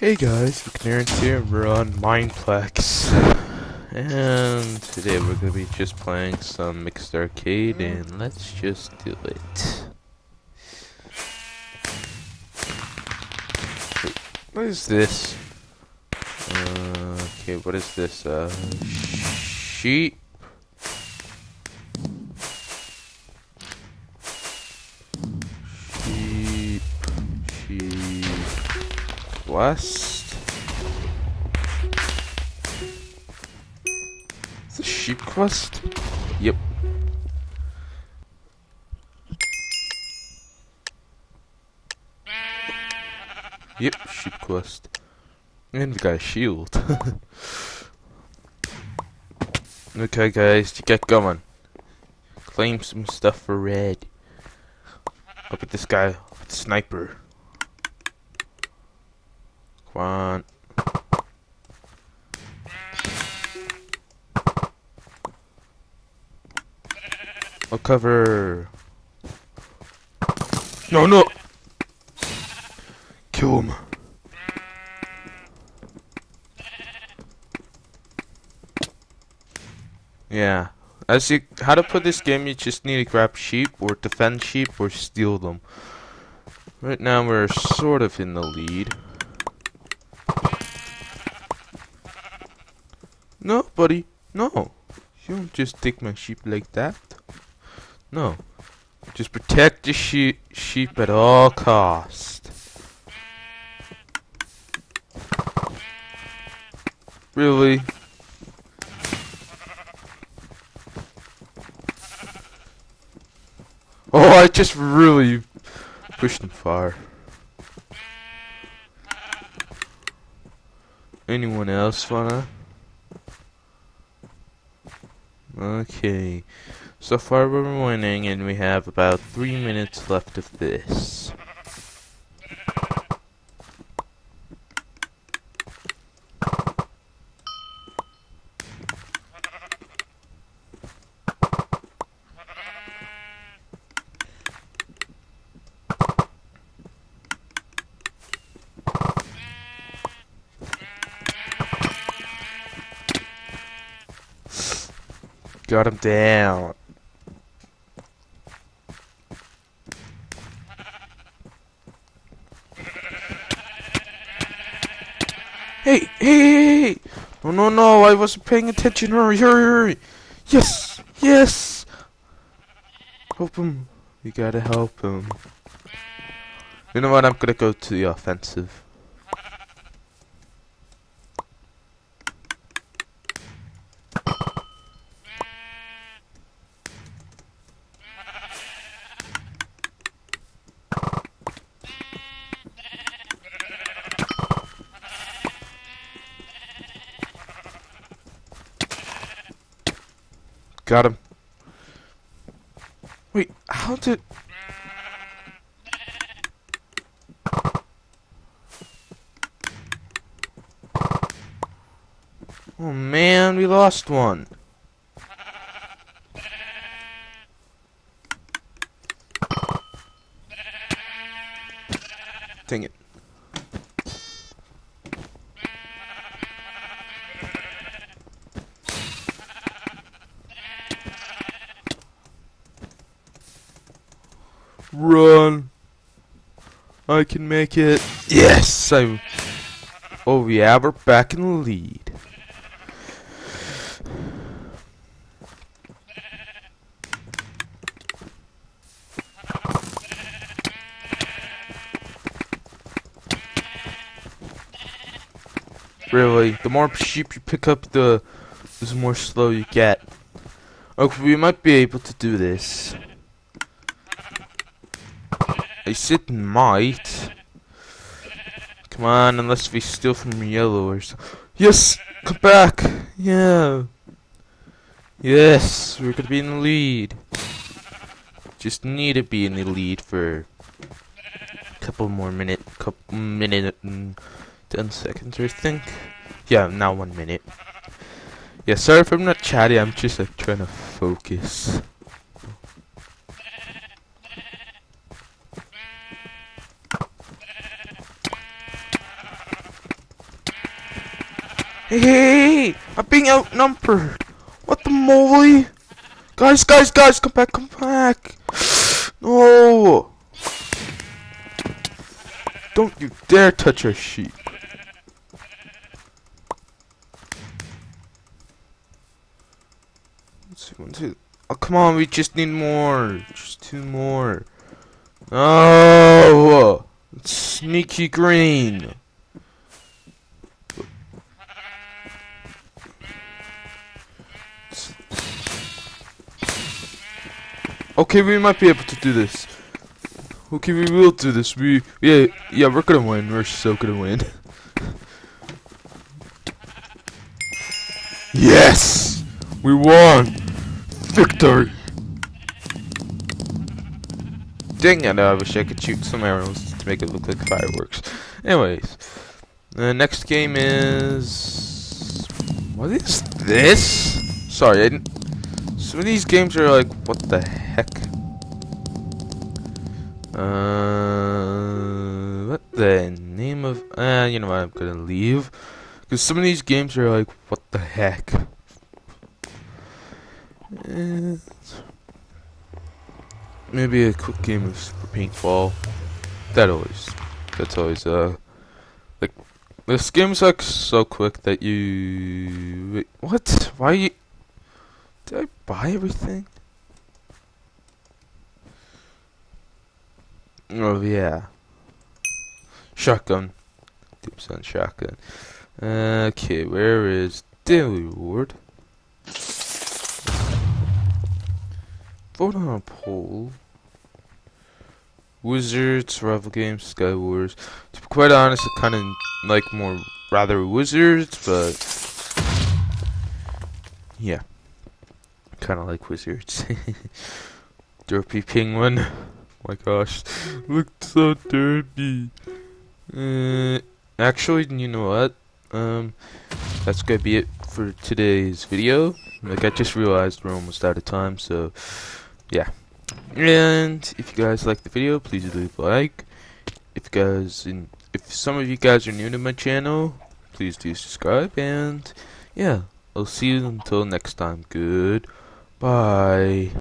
Hey guys, McNairns here, we're on Mineplex. And today we're gonna be just playing some mixed arcade and let's just do it. What is this? Uh, okay, what is this? Uh, sheep? West? Is this sheep quest? Yep. Yep, sheep quest. And got a shield. okay guys, to get going. Claim some stuff for red. Look at this guy sniper. Come on. I'll cover. No, no. Kill him. Yeah. As you, how to put this game, you just need to grab sheep, or defend sheep, or steal them. Right now, we're sort of in the lead. No, buddy. No. You don't just take my sheep like that. No. Just protect the sheep sheep at all cost. Really? Oh, I just really pushed him far. Anyone else wanna? Okay. So far we're winning and we have about three minutes left of this. Got him down. Hey, hey, hey, hey! No, no, no! I wasn't paying attention. Hurry, hurry, hurry! Yes, yes! Help him. You gotta help him. You know what? I'm gonna go to the offensive. Got him. Wait, how did... Oh man, we lost one. Dang it. Run. I can make it. Yes! I. Oh yeah, we're back in the lead. Really, the more sheep you pick up, the the more slow you get. Okay, we might be able to do this. I said might. Come on, unless we steal from yellow or so. Yes! Come back! Yeah! Yes! We're gonna be in the lead. Just need to be in the lead for a couple more minute, couple minute and ten seconds, I think. Yeah, now one minute. Yeah, sorry if I'm not chatty, I'm just like trying to focus. Hey, I'm being outnumbered. What the moly? Guys, guys, guys, come back, come back. No. Don't you dare touch our sheep. Let's see, one, two. Oh, come on, we just need more. Just two more. Oh, sneaky green. Okay, we might be able to do this. Okay, we will do this. We, yeah, yeah, we're gonna win. We're so gonna win. yes, we won. Victory. Dang it! I wish I could shoot some arrows to make it look like fireworks. Anyways, the next game is what is this? Sorry, I didn't. Some of these games are like, what the heck? Uh, what the name of? Uh, you know what? I'm gonna leave because some of these games are like, what the heck? And maybe a quick game of Super Paintball. That always, that's always uh, like this game sucks so quick that you wait, what? Why you? Did I buy everything? Oh yeah. Shotgun. Tips on shotgun. Okay, where is Daily Reward? Vote on a poll. Wizards, Rival Games, Sky Wars. To be quite honest, I kind of like more rather Wizards, but yeah kind of like wizards. derpy penguin. Oh my gosh, looked so derpy. Uh, actually, you know what? Um, that's gonna be it for today's video. Like I just realized we're almost out of time, so yeah. And if you guys like the video, please leave a like. If you guys, in, if some of you guys are new to my channel, please do subscribe. And yeah, I'll see you until next time. Good. Bye.